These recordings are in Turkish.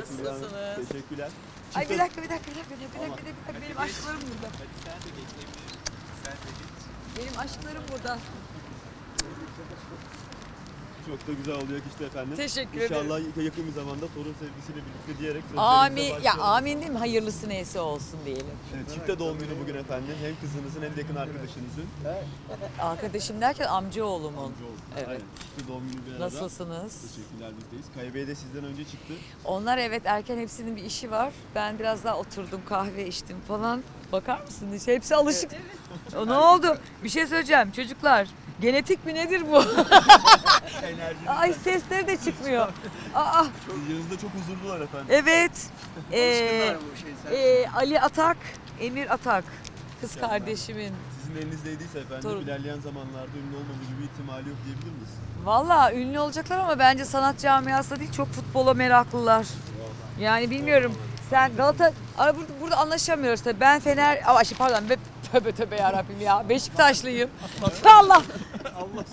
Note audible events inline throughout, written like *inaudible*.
Nasılsınız? Teşekkürler. Ay bir dakika bir dakika bir dakika bir dakika bir dakika, bir dakika, benim aşklarım burada. Benim aşklarım burada. Çok da güzel oluyor işte efendim. Teşekkür İnşallah yakın bir zamanda torun sevgisiyle birlikte diyerek Amin. Ya amin değil mi? Hayırlısı neyse olsun diyelim. Evet, çifte doğum günü bugün efendim. Hem kızınızın hem de yakın arkadaşınızın. Arkadaşım derken amcaoğlumun. Amcaoğlu. Evet. Aynen. Çifte doğum günü bir arada. Nasılsınız? Teşekkürler bizdeyiz. Kaya Bey de sizden önce çıktı. Onlar evet erken hepsinin bir işi var. Ben biraz daha oturdum kahve içtim falan. Bakar mısınız? Hepsi alışık. O ne oldu? Bir şey söyleyeceğim çocuklar. Genetik mi nedir bu? Ay sesleri de çıkmıyor. Aa, Yanınızda çok huzurlular efendim. evet. Ee, şey ee, Ali Atak, Emir Atak. Kız kardeşimin. Sizin elinizdeyse efendim Torun. ilerleyen zamanlarda ünlü olmama gibi ihtimali yok diyebilir miyiz? Valla ünlü olacaklar ama bence sanat camiası değil çok futbola meraklılar. Yani bilmiyorum. Sen Galata Ay burada, burada anlaşamıyoruz tabii. Ben Fener ama şey pardon be, tövbe tövbe ya Rabbim ya. Beşiktaşlıyım. Allah. Allah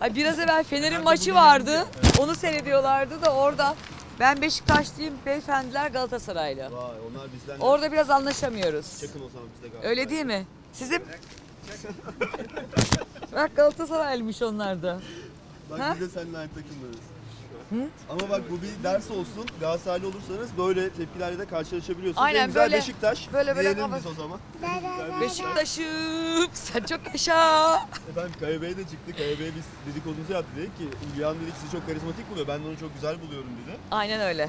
Ay biraz evvel Fener'in maçı vardı. Onu seyrediyorlardı da orada. Ben Beşiktaşlıyım. Beyefendiler Galatasaraylı. Vay onlar bizden de Orada biraz anlaşamıyoruz. yakın o zaman bizde galiba. Öyle değil mi? Sizin Bak Galatasaraylıymış onlar da. Bak biz de seninle aynı takımlarız. Hı? Ama bak bu bir ders olsun. Galatasaraylı olursanız böyle tepkilerle de karşılaşabiliyorsunuz. Aynen, en güzel böyle- Beşiktaş. böyle böyle diyelim kafa- biz o zaman. Beşiktaş'ım sen çok yaşa. Efendim Kaya Bey de çıktı. Kaya Bey biz dedikodunuzu yaptı dedik ki Hülya Hanım dedik sizi çok karizmatik buluyor. Ben de onu çok güzel buluyorum dedi. Aynen öyle.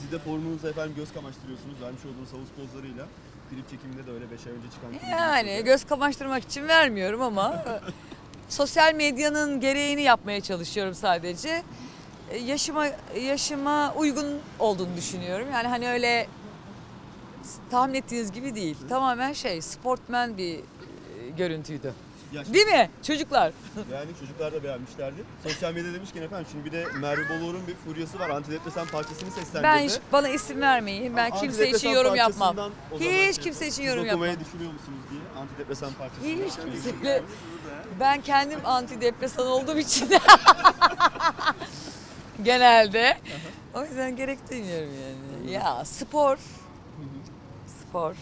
Siz de formunuzla efendim göz kamaştırıyorsunuz. Vermiş olduğunuz havuz pozlarıyla. Klip çekiminde de öyle 5 ay önce çıkan Yani göz kamaştırmak için vermiyorum ama e, *laughs* sosyal medyanın gereğini yapmaya çalışıyorum sadece. Yaşıma yaşıma uygun olduğunu düşünüyorum. Yani hani öyle tahmin ettiğiniz gibi değil. Tamamen şey sportmen bir e, görüntüydü. Ya şimdi- Değil mi çocuklar? *laughs* Yani çocuklar da beğenmişlerdi. Sosyal medya demişken efendim şimdi bir de Merve Bolur'un bir furyası var. Antidepresan parçasını seslendirdi. Ben hiç, bana isim vermeyin. Ben kimse için yorum yapmam. Hiç kimse için yorum okumayı yapmam. düşünüyor musunuz diye antidepresan parçasını. Hiç kimseyle ben kendim antidepresan olduğum için *laughs* genelde o yüzden gerek duymuyorum yani. Ya spor, spor,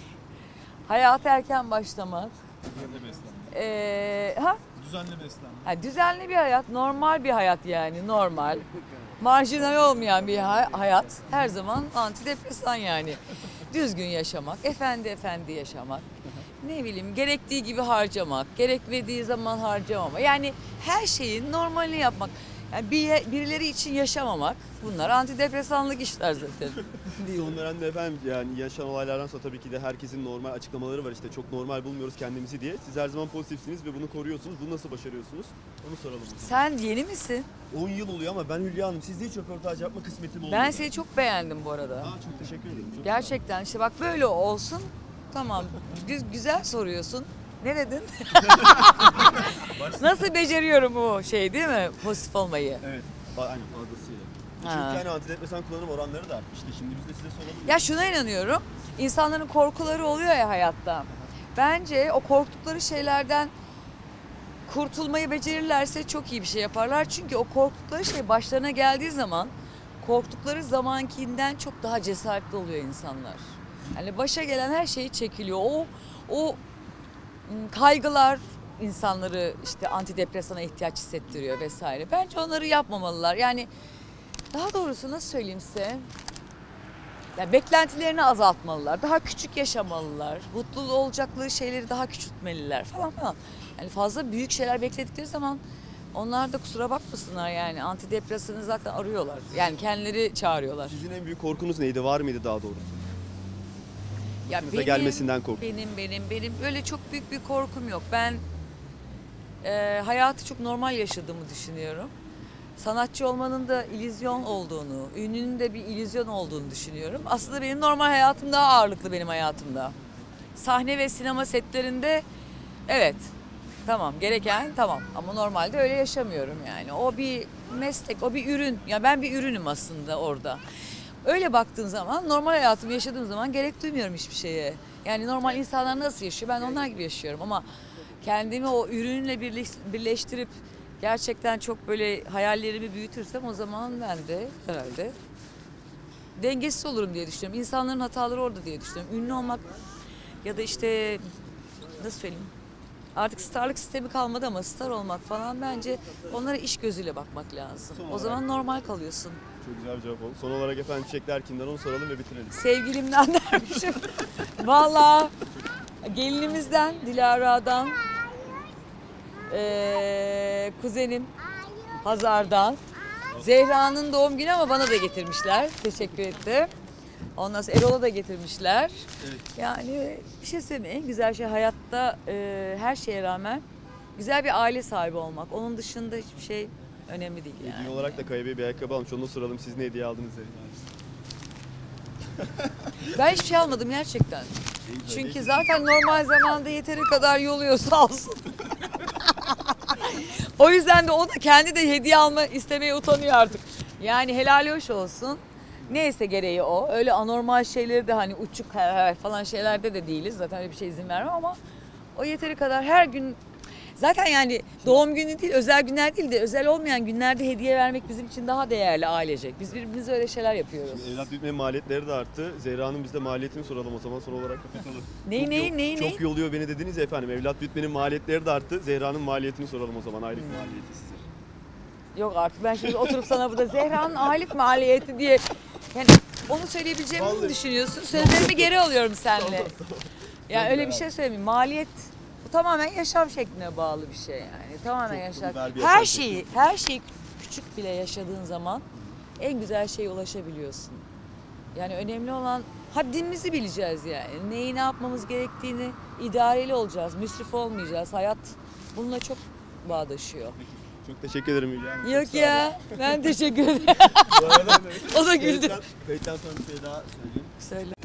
hayat erken başlamak, Düzenli beslenme. ee, ha? Düzenli beslenme. ha, düzenli bir hayat, normal bir hayat yani normal. Marjinal olmayan bir ha- hayat her zaman antidepresan yani. *laughs* Düzgün yaşamak, efendi efendi yaşamak. Ne bileyim gerektiği gibi harcamak, gerekmediği zaman harcamama. Yani her şeyin normalini yapmak. Yani bir, birileri için yaşamamak bunlar antidepresanlık işler zaten. *laughs* Son dönemde efendim yani yaşanan olaylardan sonra tabii ki de herkesin normal açıklamaları var işte çok normal bulmuyoruz kendimizi diye. Siz her zaman pozitifsiniz ve bunu koruyorsunuz. Bunu nasıl başarıyorsunuz? Onu soralım. Sen yeni misin? 10 yıl oluyor ama ben Hülya Hanım sizle hiç röportaj yapma kısmetim olmadı. Ben seni çok beğendim bu arada. Aa, çok teşekkür ederim. Çok. Gerçekten işte bak böyle olsun. Tamam. Gü- güzel soruyorsun. Ne dedin? *laughs* *laughs* Nasıl beceriyorum bu şey değil mi? Pozitif olmayı. Evet. Aynen fazlasıyla. Ha. Çünkü hani antidepresan kullanım oranları da artmıştı. Şimdi biz de size soralım. Ya şuna inanıyorum. İnsanların korkuları oluyor ya hayatta. Bence o korktukları şeylerden kurtulmayı becerirlerse çok iyi bir şey yaparlar. Çünkü o korktukları şey başlarına geldiği zaman korktukları zamankinden çok daha cesaretli oluyor insanlar. Yani başa gelen her şeyi çekiliyor. O o kaygılar insanları işte antidepresana ihtiyaç hissettiriyor vesaire. Bence onları yapmamalılar. Yani daha doğrusu nasıl söyleyeyim size? Ya beklentilerini azaltmalılar. Daha küçük yaşamalılar. Mutlu olacakları şeyleri daha küçültmeliler falan falan. Yani fazla büyük şeyler bekledikleri zaman onlar da kusura bakmasınlar yani antidepresanı zaten arıyorlar. Yani kendileri çağırıyorlar. Sizin en büyük korkunuz neydi? Var mıydı daha doğrusu? Ya Başınıza gelmesinden kork- Benim benim benim böyle çok büyük bir korkum yok. Ben e, hayatı çok normal yaşadığımı düşünüyorum. Sanatçı olmanın da illüzyon olduğunu, ünlünün de bir illüzyon olduğunu düşünüyorum. Aslında benim normal hayatım daha ağırlıklı benim hayatımda. Sahne ve sinema setlerinde evet tamam gereken tamam ama normalde öyle yaşamıyorum yani. O bir meslek, o bir ürün. Ya ben bir ürünüm aslında orada. Öyle baktığım zaman normal hayatımı yaşadığım zaman gerek duymuyorum hiçbir şeye. Yani normal insanlar nasıl yaşıyor ben onlar gibi yaşıyorum ama kendimi o ürünle birleş- birleştirip gerçekten çok böyle hayallerimi büyütürsem o zaman ben de herhalde dengesiz olurum diye düşünüyorum. İnsanların hataları orada diye düşünüyorum. Ünlü olmak ya da işte nasıl söyleyeyim? Artık starlık sistemi kalmadı ama star olmak falan bence onlara iş gözüyle bakmak lazım. Son O zaman normal kalıyorsun. Çok güzel bir cevap oldu. Son olarak efendim çiçekler kimden onu soralım ve bitirelim. Sevgilimden *laughs* dermişim. Valla gelinimizden, Dilara'dan, eee, kuzenim Hazar'dan. Zehra'nın doğum günü ama bana da getirmişler. Teşekkür ettim. Ondan sonra Erol'a da getirmişler. Evet. Yani bir şey söyleyeyim? En güzel şey hayatta eee, her şeye rağmen güzel bir aile sahibi olmak. Onun dışında hiçbir şey önemli değil yani. Hediye olarak da Kaya bir ayakkabı almış. Onu da soralım. Siz ne hediye aldınız Zeyno? *laughs* Ben hiçbir şey almadım gerçekten. Çünkü zaten normal zamanda yeteri kadar yoluyor sağ olsun. *laughs* o yüzden de o da kendi de hediye alma istemeye utanıyor artık. Yani helal hoş olsun. Neyse gereği o. Öyle anormal şeyleri de hani uçuk falan şeylerde de değiliz. Zaten öyle bir şey izin vermem ama o yeteri kadar her gün Zaten yani doğum günü değil, özel günler değil de özel olmayan günlerde hediye vermek bizim için daha değerli ailecek. Biz birbirimize öyle şeyler yapıyoruz. Evlat büyütmenin maliyetleri de arttı. Zehra'nın biz de maliyetini soralım o zaman son olarak kapatalım. Neyi, Çok neyi, yol- neyi? Çok yoluyor beni dediniz ya efendim. Evlat büyütmenin maliyetleri de arttı. Zehra'nın maliyetini soralım o zaman. Aylık maliyeti size. Yok artık ben şimdi oturup sana burada Zehra'nın aylık maliyeti diye yani onu söyleyebileceğimi mi Vallahi. düşünüyorsun? Sözlerimi geri alıyorum seninle. Yani öyle bir şey söyleyeyim. Maliyet bu tamamen yaşam şekline bağlı bir şey yani. Tamamen Çok yaşam. güzel bir Her yaşam şeyi, her şeyi küçük bile yaşadığın zaman en güzel şeye ulaşabiliyorsun. Yani önemli olan haddimizi bileceğiz yani. Neyi ne yapmamız gerektiğini idareli olacağız. Müsrif olmayacağız. Hayat bununla çok bağdaşıyor. Çok teşekkür ederim Hülya Hanım. Yok ya. Ben teşekkür *laughs* ederim. Bu arada *laughs* O da güldü. kayıttan, kayıttan sonra bir şey daha söyleyeyim. Söyle.